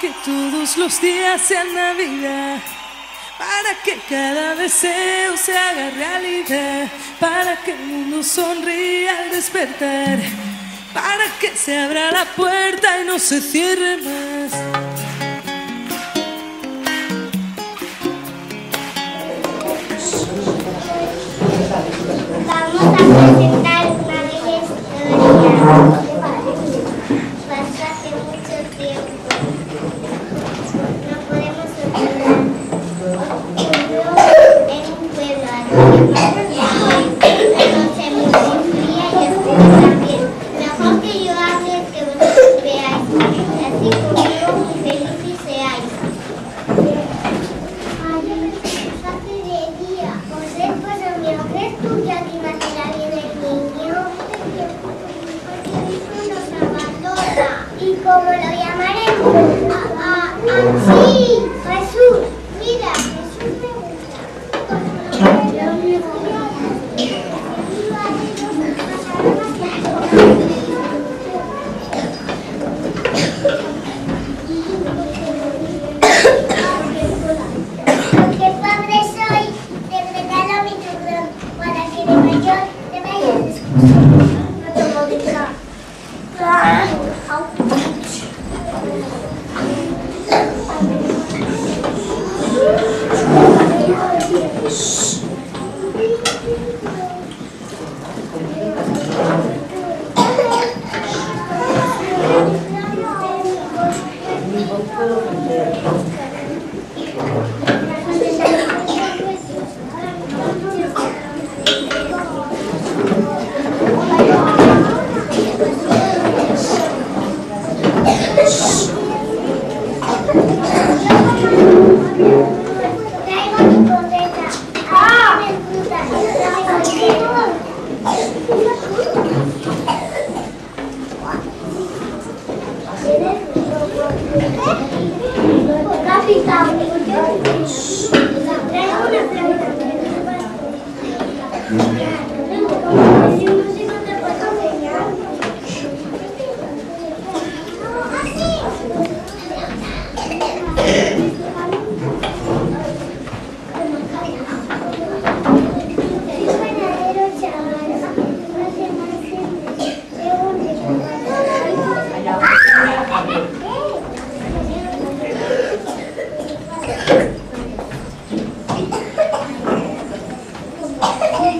que todos los días sean Navidad, para que cada deseo se haga realidad, para que el mundo sonría al despertar, para que se abra la puerta y no se cierre más. Vamos a presentar una de あああ Deus. Capital,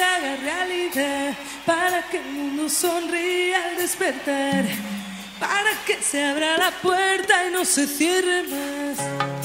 haga realidad, para que el mundo sonría al despertar, para que se abra la puerta y no se cierre más.